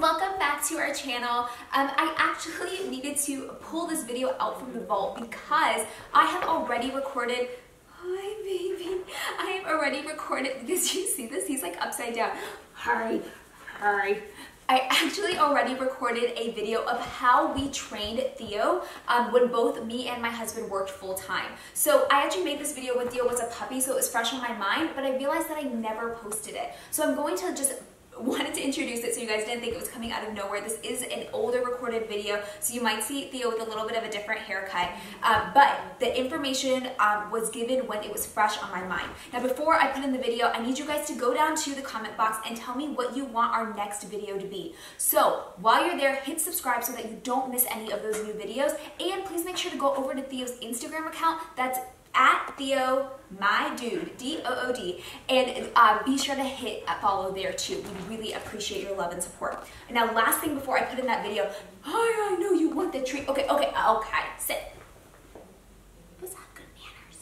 welcome back to our channel. Um, I actually needed to pull this video out from the vault because I have already recorded Hi baby. I have already recorded because you see this, he's like upside down. Hurry, hurry. I actually already recorded a video of how we trained Theo um, when both me and my husband worked full time. So I actually made this video when Theo was a puppy, so it was fresh on my mind, but I realized that I never posted it. So I'm going to just wanted to introduce it so you guys didn't think it was coming out of nowhere. This is an older recorded video, so you might see Theo with a little bit of a different haircut, um, but the information um, was given when it was fresh on my mind. Now before I put in the video, I need you guys to go down to the comment box and tell me what you want our next video to be. So while you're there, hit subscribe so that you don't miss any of those new videos, and please make sure to go over to Theo's Instagram account. That's at Theo My dood D-O-O-D, and uh, be sure to hit follow there too. We really appreciate your love and support. And now last thing before I put in that video, hi, I know you want the treat. Okay, okay, okay, sit. Was that good manners?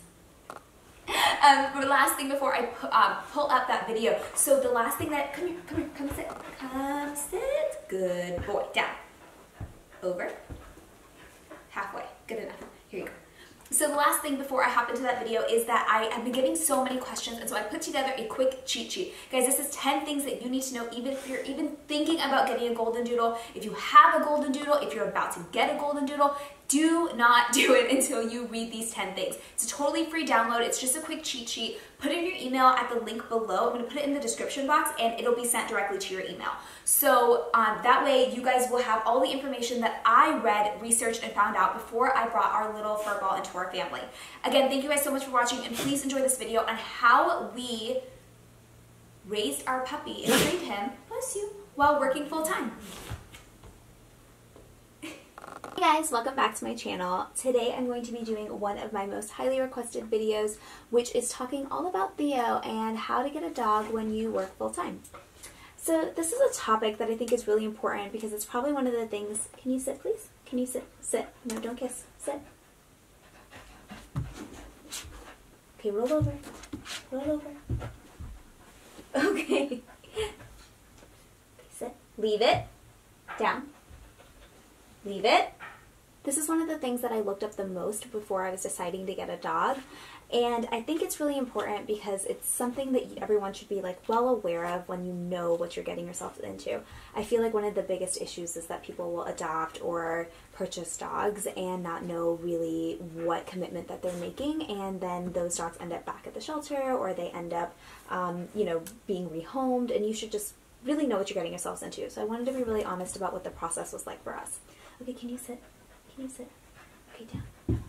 Um, last thing before I pu uh, pull up that video, so the last thing that, come here, come here, come sit, come sit, good boy, down, over, halfway, good enough, here you go. So the last thing before I hop into that video is that I have been getting so many questions and so I put together a quick cheat sheet. Guys, this is 10 things that you need to know even if you're even thinking about getting a golden doodle, if you have a golden doodle, if you're about to get a golden doodle, do not do it until you read these 10 things. It's a totally free download. It's just a quick cheat sheet. Put in your email at the link below. I'm to put it in the description box and it'll be sent directly to your email. So um, that way you guys will have all the information that I read, researched, and found out before I brought our little furball into our family. Again, thank you guys so much for watching and please enjoy this video on how we raised our puppy and trained him, bless you, while working full time. Hey guys, welcome back to my channel. Today I'm going to be doing one of my most highly requested videos, which is talking all about Theo and how to get a dog when you work full time. So this is a topic that I think is really important because it's probably one of the things, can you sit please? Can you sit? Sit. No, don't kiss. Sit. Okay, roll over. Roll over. Okay. sit. Leave it. Down. Leave it. This is one of the things that I looked up the most before I was deciding to get a dog. And I think it's really important because it's something that everyone should be like well aware of when you know what you're getting yourself into. I feel like one of the biggest issues is that people will adopt or purchase dogs and not know really what commitment that they're making and then those dogs end up back at the shelter or they end up um, you know being rehomed and you should just really know what you're getting yourselves into. So I wanted to be really honest about what the process was like for us. Okay, can you sit? Okay, down.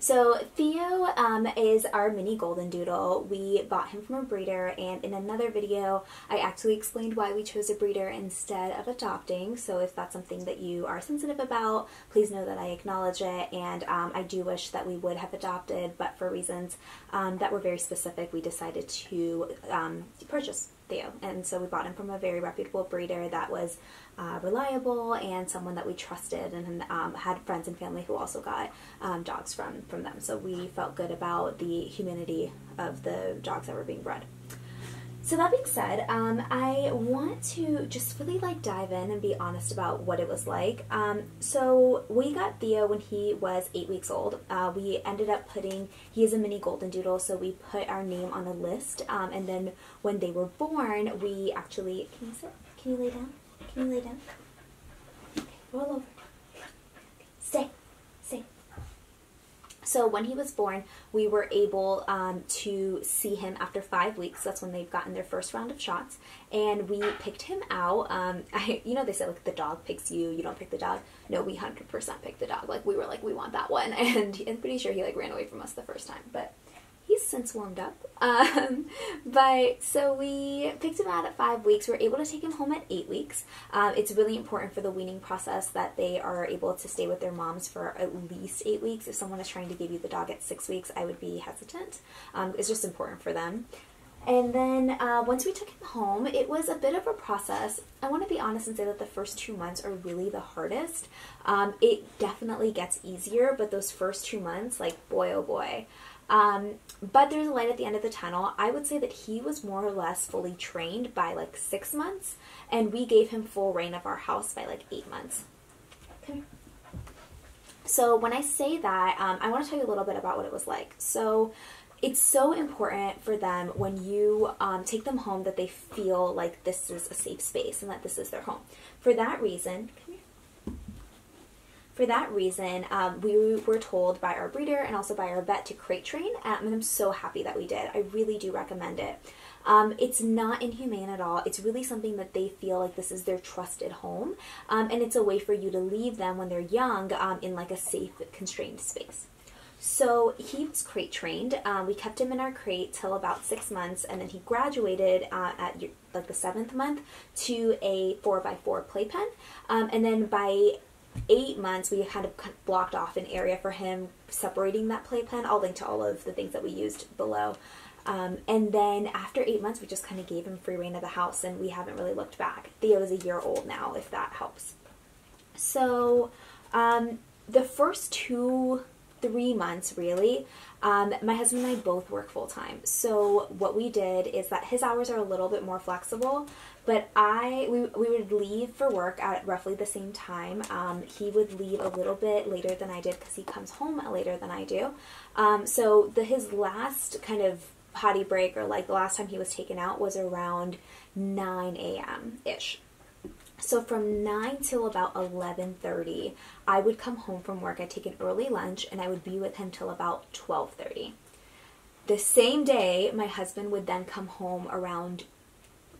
So Theo um, is our mini golden doodle. We bought him from a breeder and in another video I actually explained why we chose a breeder instead of adopting. So if that's something that you are sensitive about, please know that I acknowledge it and um, I do wish that we would have adopted but for reasons um, that were very specific we decided to um, purchase Theo. And so we bought him from a very reputable breeder that was uh, reliable and someone that we trusted and um, had friends and family who also got um, dogs from, from them. So we felt good about the humanity of the dogs that were being bred. So that being said, um, I want to just really like dive in and be honest about what it was like. Um, so we got Theo when he was eight weeks old. Uh, we ended up putting, he is a mini golden doodle, so we put our name on a list. Um, and then when they were born, we actually, can you sit? Can you lay down? Can you lay down? Okay, roll over. Stay. So when he was born, we were able um, to see him after five weeks. That's when they've gotten their first round of shots. And we picked him out. Um, I, you know, they say like the dog picks you, you don't pick the dog. No, we 100% picked the dog. Like we were like, we want that one. And I'm pretty sure he like ran away from us the first time. But he's since warmed up. Um, but so we picked him out at five weeks. We were able to take him home at eight weeks. Um, it's really important for the weaning process that they are able to stay with their moms for at least eight weeks. If someone is trying to give you the dog at six weeks, I would be hesitant. Um, it's just important for them. And then uh, once we took him home, it was a bit of a process. I want to be honest and say that the first two months are really the hardest. Um, it definitely gets easier, but those first two months, like boy oh boy, Um, but there's a light at the end of the tunnel. I would say that he was more or less fully trained by like six months, and we gave him full reign of our house by like eight months. Okay. So when I say that, um, I want to tell you a little bit about what it was like. So it's so important for them when you um, take them home that they feel like this is a safe space and that this is their home. For that reason, for that reason, um, we were told by our breeder and also by our vet to crate train, um, and I'm so happy that we did. I really do recommend it. Um, it's not inhumane at all. It's really something that they feel like this is their trusted home, um, and it's a way for you to leave them when they're young um, in like a safe, constrained space. So he was crate trained. We kept him in our crate till about six months, and then he graduated uh, at like the seventh month to a four by four playpen. Um, and then by eight months, we of blocked off an area for him, separating that playpen. I'll link to all of the things that we used below. Um, and then after eight months, we just kind of gave him free reign of the house, and we haven't really looked back. Theo is a year old now, if that helps. So um, the first two three months really, um, my husband and I both work full time. So what we did is that his hours are a little bit more flexible, but I we, we would leave for work at roughly the same time. Um, he would leave a little bit later than I did because he comes home later than I do. Um, so the his last kind of potty break or like the last time he was taken out was around 9 a.m. ish. So from 9 till about 11:30, I would come home from work. I'd take an early lunch and I would be with him till about 12:30. The same day, my husband would then come home around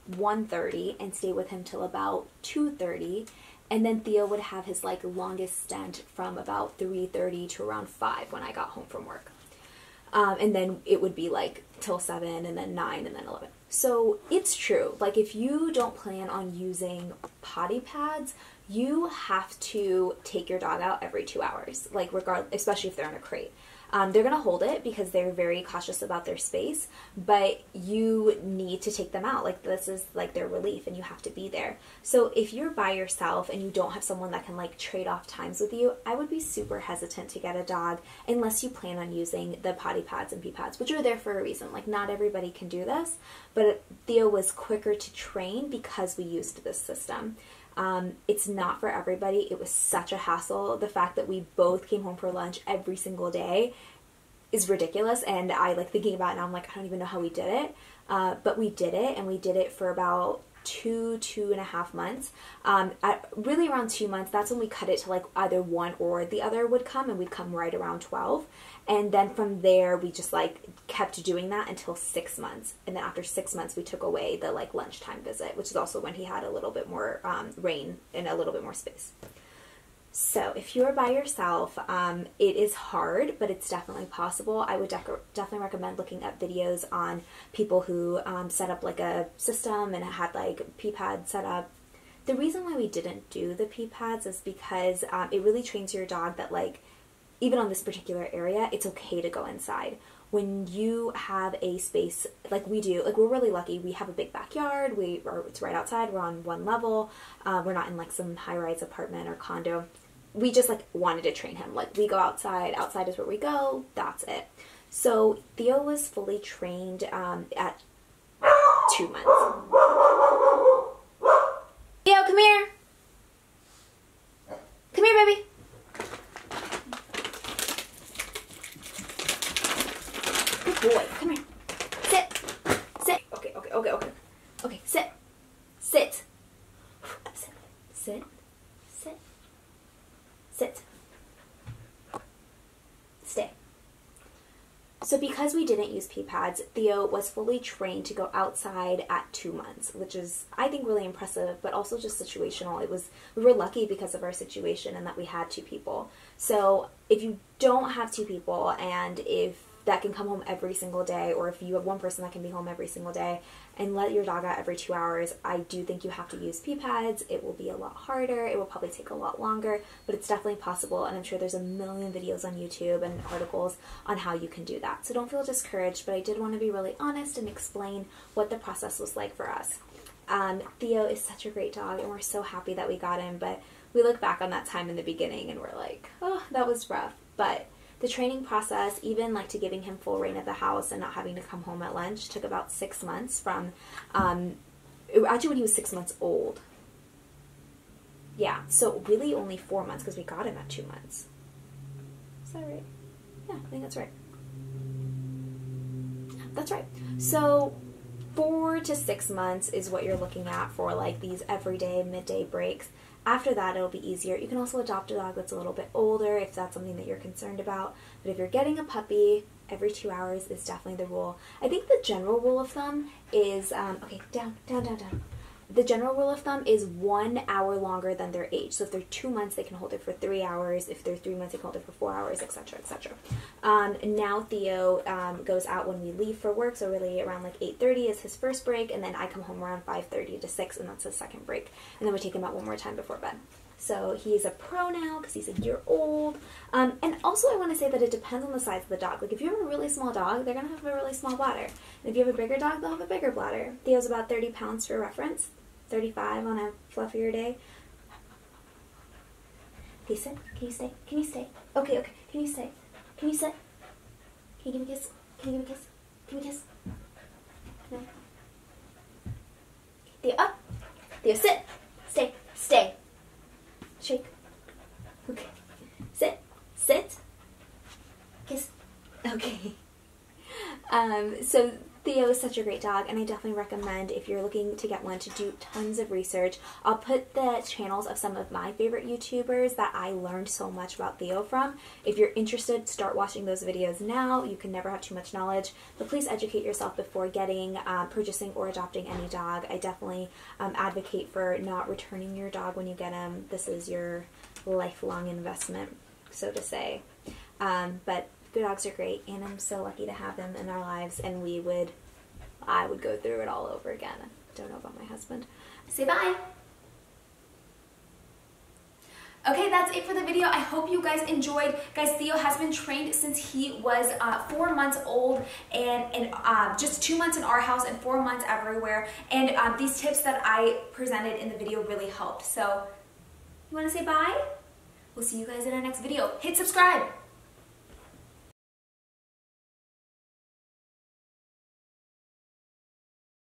1:30 and stay with him till about 2:30, and then Theo would have his like longest stint from about 3:30 to around 5 when I got home from work. Um, and then it would be like till 7 and then 9 and then 11. So it's true. Like if you don't plan on using potty pads, you have to take your dog out every two hours. Like regard, especially if they're in a crate. Um, they're going to hold it because they're very cautious about their space, but you need to take them out. Like this is like their relief and you have to be there. So if you're by yourself and you don't have someone that can like trade off times with you, I would be super hesitant to get a dog unless you plan on using the potty pads and pee pads, which are there for a reason. Like not everybody can do this, but Theo was quicker to train because we used this system. Um, it's not for everybody. It was such a hassle. The fact that we both came home for lunch every single day is ridiculous. And I like thinking about it now, I'm like, I don't even know how we did it. Uh, but we did it, and we did it for about two, two and a half months. Um, at really around two months, that's when we cut it to like either one or the other would come, and we'd come right around 12. And then from there, we just like kept doing that until six months. And then after six months, we took away the like lunchtime visit, which is also when he had a little bit more um, reign and a little bit more space. So if you're by yourself, um, it is hard, but it's definitely possible. I would definitely recommend looking up videos on people who um, set up like a system and had like pee pads set up. The reason why we didn't do the pee pads is because um, it really trains your dog that like, even on this particular area, it's okay to go inside. When you have a space like we do, like we're really lucky. We have a big backyard. We are, it's right outside. We're on one level. Uh, we're not in like some high-rise apartment or condo we just like wanted to train him. Like we go outside, outside is where we go, that's it. So Theo was fully trained um, at two months. Theo, come here. Come here, baby. Good boy. Come here. Sit. Sit. Okay, okay, okay, sit. Sit. Sit. Sit. Sit. Stay. So because we didn't use pee pads, Theo was fully trained to go outside at two months, which is, I think, really impressive, but also just situational. It was, we were lucky because of our situation and that we had two people. So if you don't have two people and if that can come home every single day, or if you have one person that can be home every single day, and let your dog out every two hours, I do think you have to use pee pads. It will be a lot harder. It will probably take a lot longer, but it's definitely possible. And I'm sure there's a million videos on YouTube and articles on how you can do that. So don't feel discouraged, but I did want to be really honest and explain what the process was like for us. Um, Theo is such a great dog, and we're so happy that we got him, but we look back on that time in the beginning and we're like, oh, that was rough. But The training process, even like to giving him full reign of the house and not having to come home at lunch, took about six months from, um, actually when he was six months old. Yeah, so really only four months because we got him at two months. Is that right? Yeah, I think that's right. That's right. So four to six months is what you're looking at for like these everyday midday breaks. After that, it'll be easier. You can also adopt a dog that's a little bit older if that's something that you're concerned about. But if you're getting a puppy, every two hours is definitely the rule. I think the general rule of thumb is um, okay, down, down, down, down the general rule of thumb is one hour longer than their age. So if they're two months, they can hold it for three hours. If they're three months, they can hold it for four hours, etc., etc. Um, now Theo um, goes out when we leave for work, so really around like 8:30 is his first break, and then I come home around 5:30 to 6, and that's his second break. And then we take him out one more time before bed. So he's a pro now because he's a year old. Um, and also, I want to say that it depends on the size of the dog. Like, if you have a really small dog, they're going to have a really small bladder. And if you have a bigger dog, they'll have a bigger bladder. Theo's about 30 pounds for reference. 35 on a fluffier day. Can you sit? Can you stay? Can you stay? Okay, okay. Can you stay? Can you sit? Can you give me a kiss? Can you give me a kiss? Me a kiss? No. Theo up. Theo sit. Stay. Stay. Shake. Okay. Sit. Sit. Kiss. Okay. Um, so Theo is such a great dog, and I definitely recommend if you're looking to get one to do tons of research. I'll put the channels of some of my favorite YouTubers that I learned so much about Theo from. If you're interested, start watching those videos now. You can never have too much knowledge, but please educate yourself before getting, uh, purchasing, or adopting any dog. I definitely um, advocate for not returning your dog when you get him. This is your lifelong investment, so to say. Um, but good dogs are great, and I'm so lucky to have them in our lives. And we would, I would go through it all over again. I don't know about my husband. Say bye. Okay, that's it for the video. I hope you guys enjoyed. Guys, Theo has been trained since he was uh, four months old and, and uh, just two months in our house and four months everywhere. And um, these tips that I presented in the video really helped. So, you want to say bye? We'll see you guys in our next video. Hit subscribe.